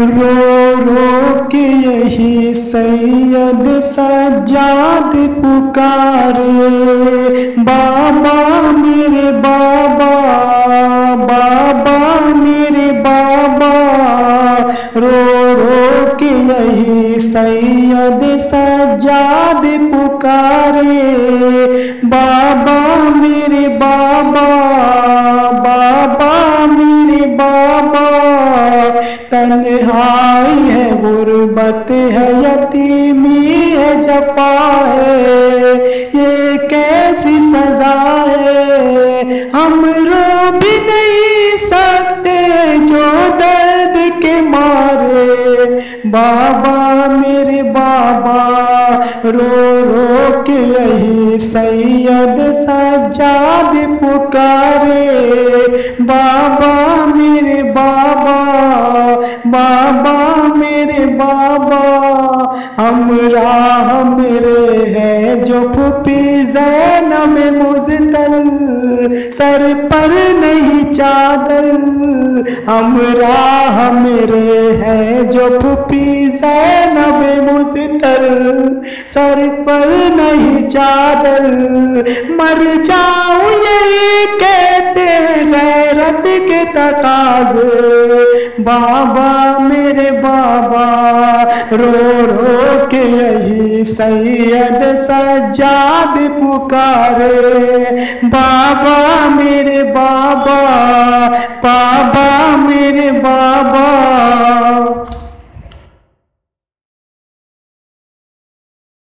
रो रो के यही सैयद सजाद पुकारे। बाबा मेरे बाबा बाबा मेरे बाबा। रो रो के यही सैयद सजाद पुकारे। बाबा तन्हाई है, गुर्बत है, यतीमी है, जफा है। ये कैसी सजा है? हम रो भी नहीं सकते जो दर्द के मारे। बाबा मेरे बाबा, रो रो के यही सैयद सजाद पुकारे। बाबा मेरे बाबा बाबा, मेरे बाबा, हम राह मेरे है जो फुपी जैनब मुजतल, सर पर नहीं चादर, हम राह मेरे है जो फुपी में मुजतल, सर पर नहीं चादर, मर जाऊँ यही कहते गैरत के तकाजे। बाबा, मेरे बाबा, रो रो के यही सैयद सजाद पुकारे। बाबा, मेरे बाबा बाबा, मेरे बाबा।